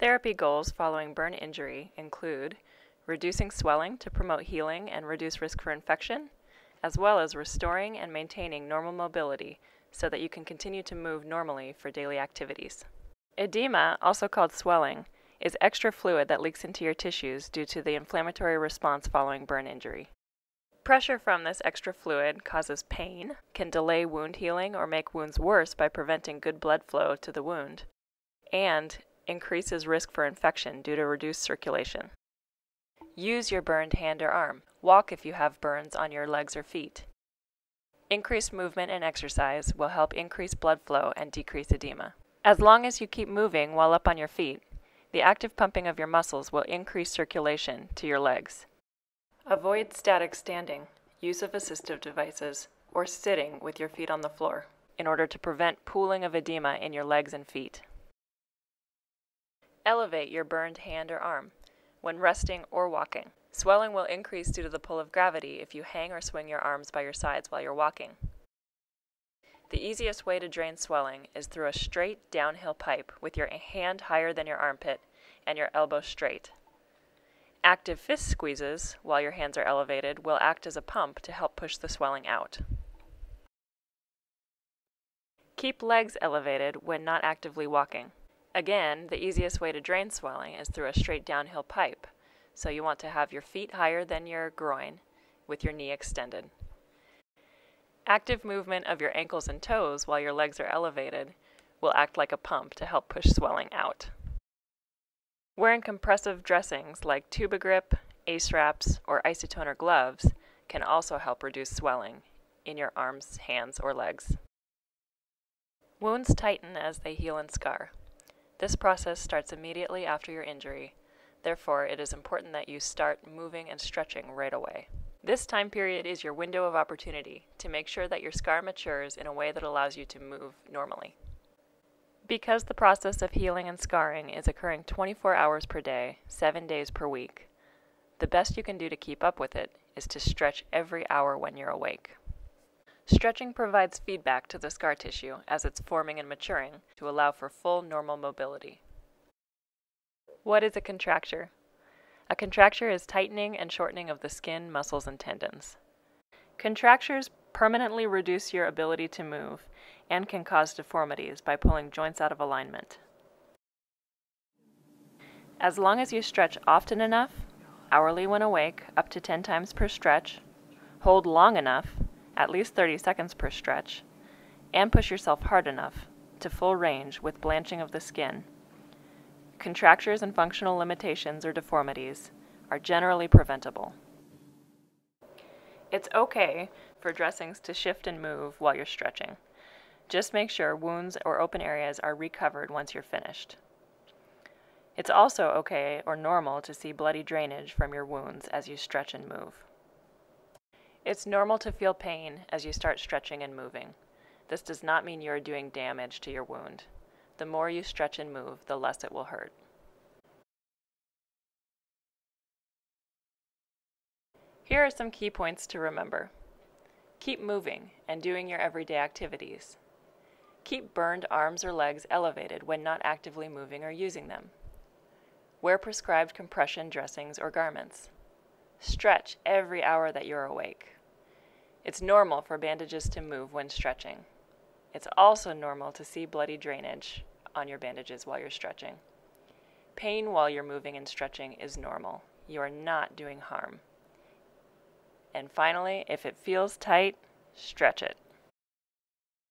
Therapy goals following burn injury include reducing swelling to promote healing and reduce risk for infection, as well as restoring and maintaining normal mobility so that you can continue to move normally for daily activities. Edema, also called swelling, is extra fluid that leaks into your tissues due to the inflammatory response following burn injury. Pressure from this extra fluid causes pain, can delay wound healing or make wounds worse by preventing good blood flow to the wound, and increases risk for infection due to reduced circulation. Use your burned hand or arm. Walk if you have burns on your legs or feet. Increased movement and exercise will help increase blood flow and decrease edema. As long as you keep moving while up on your feet, the active pumping of your muscles will increase circulation to your legs. Avoid static standing, use of assistive devices, or sitting with your feet on the floor in order to prevent pooling of edema in your legs and feet. Elevate your burned hand or arm when resting or walking. Swelling will increase due to the pull of gravity if you hang or swing your arms by your sides while you're walking. The easiest way to drain swelling is through a straight downhill pipe with your hand higher than your armpit and your elbow straight. Active fist squeezes, while your hands are elevated, will act as a pump to help push the swelling out. Keep legs elevated when not actively walking. Again, the easiest way to drain swelling is through a straight downhill pipe, so you want to have your feet higher than your groin with your knee extended. Active movement of your ankles and toes while your legs are elevated will act like a pump to help push swelling out. Wearing compressive dressings like Tubigrip, Ace Wraps, or isotoner gloves can also help reduce swelling in your arms, hands, or legs. Wounds tighten as they heal and scar. This process starts immediately after your injury, therefore it is important that you start moving and stretching right away. This time period is your window of opportunity to make sure that your scar matures in a way that allows you to move normally. Because the process of healing and scarring is occurring 24 hours per day, 7 days per week, the best you can do to keep up with it is to stretch every hour when you're awake. Stretching provides feedback to the scar tissue as it's forming and maturing to allow for full normal mobility. What is a contracture? A contracture is tightening and shortening of the skin, muscles, and tendons. Contractures permanently reduce your ability to move and can cause deformities by pulling joints out of alignment. As long as you stretch often enough, hourly when awake, up to 10 times per stretch, hold long enough, at least 30 seconds per stretch, and push yourself hard enough to full range with blanching of the skin, contractures and functional limitations or deformities are generally preventable. It's okay for dressings to shift and move while you're stretching. Just make sure wounds or open areas are recovered once you're finished. It's also okay or normal to see bloody drainage from your wounds as you stretch and move. It's normal to feel pain as you start stretching and moving. This does not mean you are doing damage to your wound. The more you stretch and move, the less it will hurt. Here are some key points to remember. Keep moving and doing your everyday activities. Keep burned arms or legs elevated when not actively moving or using them. Wear prescribed compression dressings or garments. Stretch every hour that you're awake. It's normal for bandages to move when stretching. It's also normal to see bloody drainage on your bandages while you're stretching. Pain while you're moving and stretching is normal. You are not doing harm. And finally, if it feels tight, stretch it.